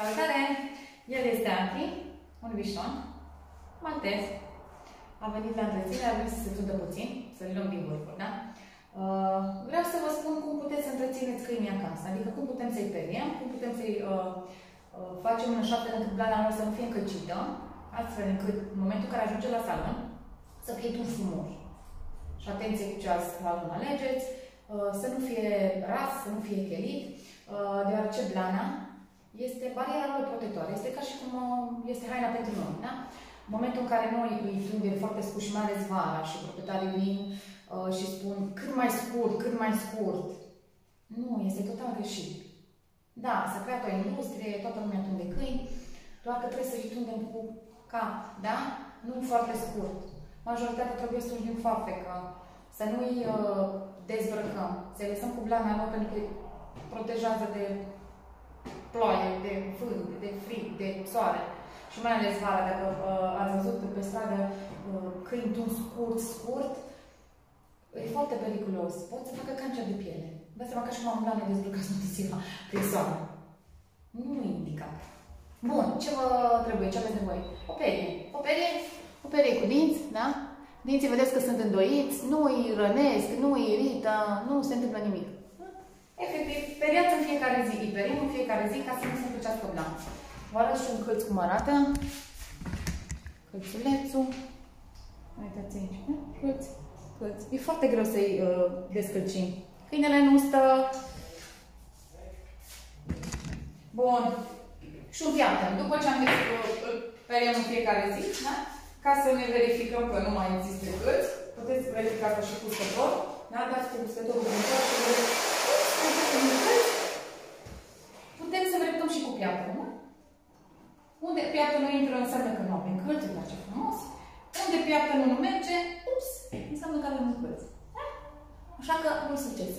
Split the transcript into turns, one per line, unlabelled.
Salutare! El este Anti, un bișon, maltez. A venit la întreținere, a venit să se tudă puțin, să-l luăm din vârfuri, da? Uh, vreau să vă spun cum puteți să întrețineți câinii acasă, adică cum putem să-i periem, cum putem să-i uh, uh, facem în așa fel încât blana lor să nu fie încălcită, astfel încât în momentul în care ajunge la salon, să fie un frumos. Și atenție cu ce salon alegeți, uh, să nu fie ras, să nu fie chelit, uh, deoarece blana este bariera lor protectoare. Este ca și cum uh, este haina pentru noi. Da? În momentul în care noi îi tundem foarte scurt și mai ales vara și proprietarii vin uh, și spun cât mai scurt, cât mai scurt. Nu, este total greșit. Da, s-a creat o industrie, toată lumea tunde câini, doar că trebuie să-i tundem cu cap, da? Nu foarte scurt. Majoritatea trebuie să tundem foarfecă, să nu-i uh, dezbrăcăm, să-i lăsăm cu blana lor pentru că protejează de ploaie, de vânt, de frig, de soare. Și mai ales vara, dacă uh, ați văzut pe stradă uh, câini tun scurt, scurt, e foarte periculos. Pot să facă cancer de piele. Vă seama că și m-am blană dezbrăcați toată ziua prin soare. Nu e indicat. Bun, ce vă trebuie? Ce aveți nevoie? O perie. O perie, o perie cu dinți, da? Dinții vedeți că sunt îndoiți, nu îi rănesc, nu îi irită, nu se întâmplă nimic. Efectiv, periați în fiecare zi, îi perim în fiecare zi ca să nu se încălcească blanc. Vă arăt și un câlț cum arată. Câlțulețul. Uitați aici. Câlț, câlț. E foarte greu să-i uh, descălcim. Câinele nu stă... Bun. Și un piatră. După ce am găsit îl periem în fiecare zi, da? Ca să ne verificăm că nu mai există câlț, puteți verifica că și cu stător, da? Dați cu stătorul în și putem să vreptăm și cu piatră, nu? Unde piatră nu intră, înseamnă că nu avem câlț, îi place frumos. Unde piatră nu merge, ups, înseamnă că avem un câlț. Da? Așa că, mult succes!